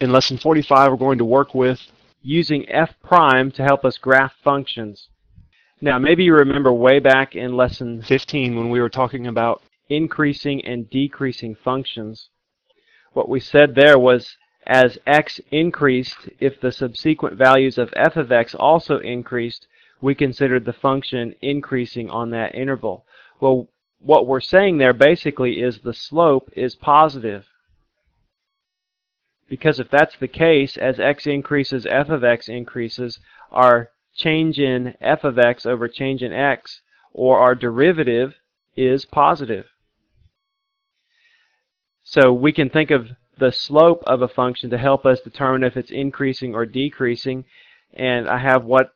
In lesson 45 we're going to work with using f prime to help us graph functions. Now maybe you remember way back in lesson 15 when we were talking about increasing and decreasing functions. What we said there was as x increased, if the subsequent values of f of x also increased, we considered the function increasing on that interval. Well, what we're saying there basically is the slope is positive. Because if that's the case, as x increases, f of x increases, our change in f of x over change in x, or our derivative, is positive. So we can think of the slope of a function to help us determine if it's increasing or decreasing. And I have what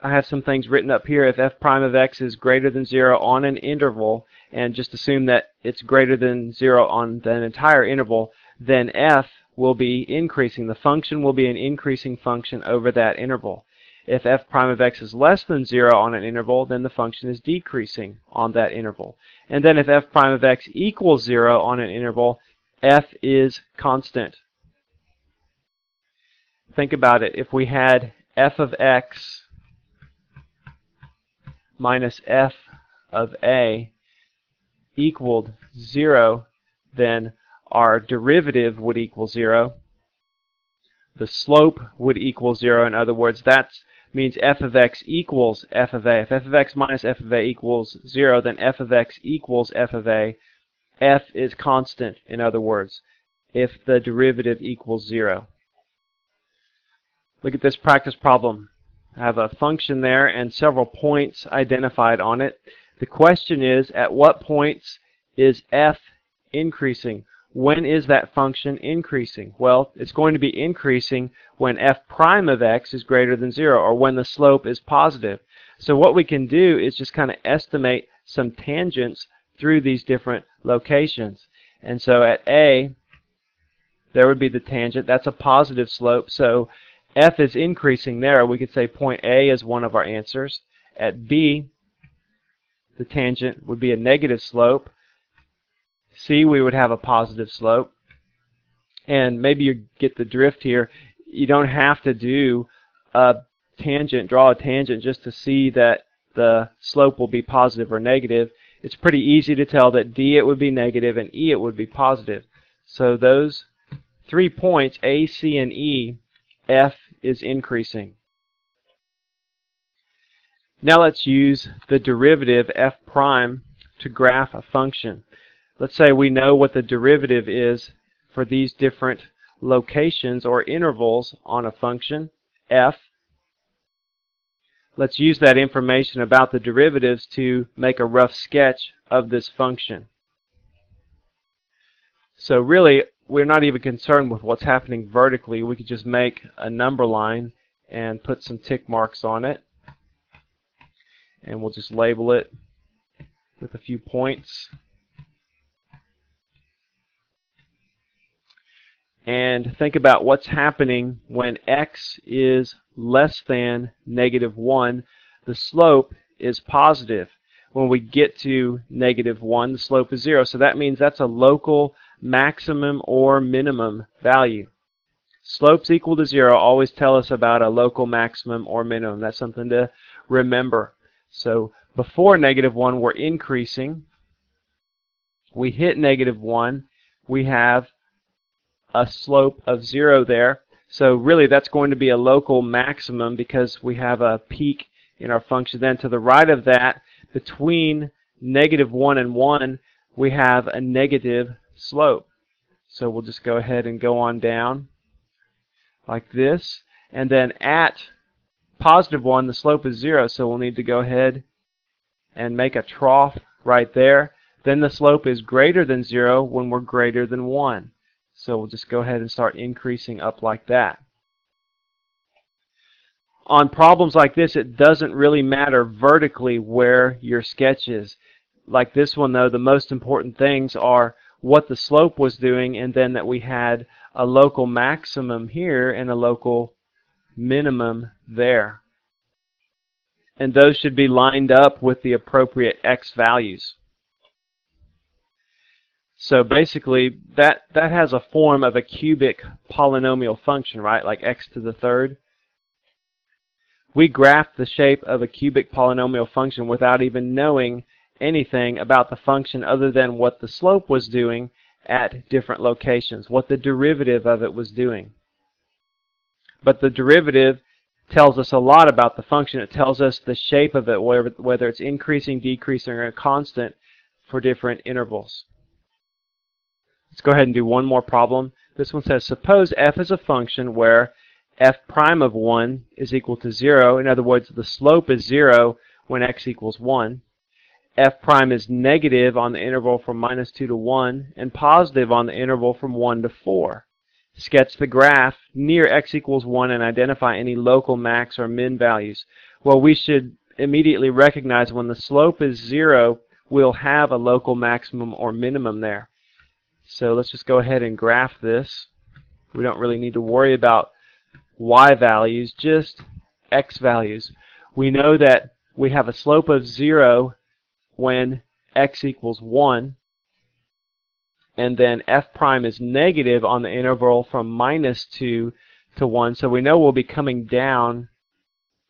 I have some things written up here. If f prime of x is greater than 0 on an interval, and just assume that it's greater than 0 on the entire interval, then f will be increasing. The function will be an increasing function over that interval. If f prime of x is less than 0 on an interval, then the function is decreasing on that interval. And then if f prime of x equals 0 on an interval, f is constant. Think about it. If we had f of x minus f of a equaled 0, then our derivative would equal 0. The slope would equal 0. In other words, that means f of x equals f of a. If f of x minus f of a equals 0, then f of x equals f of a. f is constant, in other words, if the derivative equals 0. Look at this practice problem. I have a function there and several points identified on it. The question is, at what points is f increasing? When is that function increasing? Well, it's going to be increasing when f prime of x is greater than 0, or when the slope is positive. So what we can do is just kind of estimate some tangents through these different locations. And so at A, there would be the tangent. That's a positive slope. So f is increasing there. We could say point A is one of our answers. At B, the tangent would be a negative slope. C, we would have a positive slope. And maybe you get the drift here. You don't have to do a tangent, draw a tangent just to see that the slope will be positive or negative. It's pretty easy to tell that D it would be negative and E it would be positive. So those three points, A, C, and E, F is increasing. Now let's use the derivative f prime to graph a function. Let's say we know what the derivative is for these different locations or intervals on a function, f. Let's use that information about the derivatives to make a rough sketch of this function. So really, we're not even concerned with what's happening vertically. We could just make a number line and put some tick marks on it. And we'll just label it with a few points. And think about what's happening when x is less than negative 1. The slope is positive. When we get to negative 1, the slope is 0. So that means that's a local maximum or minimum value. Slopes equal to 0 always tell us about a local maximum or minimum. That's something to remember. So before negative 1, we're increasing. We hit negative 1. We have a slope of 0 there. So really that's going to be a local maximum because we have a peak in our function. Then to the right of that, between negative 1 and 1, we have a negative slope. So we'll just go ahead and go on down like this. And then at positive 1, the slope is 0, so we'll need to go ahead and make a trough right there. Then the slope is greater than 0 when we're greater than 1. So we'll just go ahead and start increasing up like that. On problems like this, it doesn't really matter vertically where your sketch is. Like this one, though, the most important things are what the slope was doing and then that we had a local maximum here and a local minimum there. And those should be lined up with the appropriate x values. So basically, that, that has a form of a cubic polynomial function, right? Like x to the third. We graphed the shape of a cubic polynomial function without even knowing anything about the function other than what the slope was doing at different locations, what the derivative of it was doing. But the derivative tells us a lot about the function. It tells us the shape of it, whether, whether it's increasing, decreasing, or constant for different intervals. Let's go ahead and do one more problem. This one says, suppose f is a function where f prime of 1 is equal to 0. In other words, the slope is 0 when x equals 1 f prime is negative on the interval from minus 2 to 1 and positive on the interval from 1 to 4. Sketch the graph near x equals 1 and identify any local max or min values. Well, we should immediately recognize when the slope is 0, we'll have a local maximum or minimum there. So let's just go ahead and graph this. We don't really need to worry about y values, just x values. We know that we have a slope of 0 when x equals 1 and then f prime is negative on the interval from minus 2 to 1 so we know we'll be coming down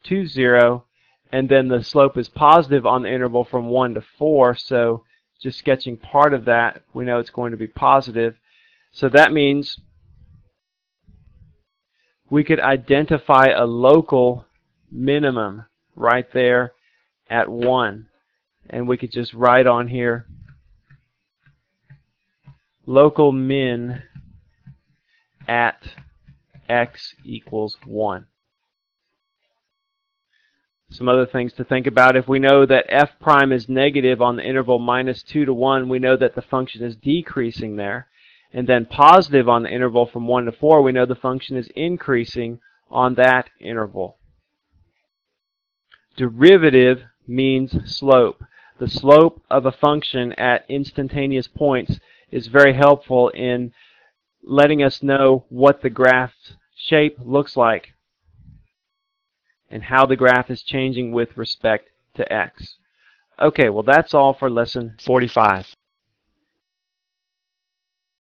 to 0 and then the slope is positive on the interval from 1 to 4 so just sketching part of that we know it's going to be positive so that means we could identify a local minimum right there at 1 and we could just write on here local min at x equals 1. Some other things to think about. If we know that f prime is negative on the interval minus 2 to 1, we know that the function is decreasing there. And then positive on the interval from 1 to 4, we know the function is increasing on that interval. Derivative means slope the slope of a function at instantaneous points is very helpful in letting us know what the graph's shape looks like and how the graph is changing with respect to x. Okay, well that's all for lesson 45.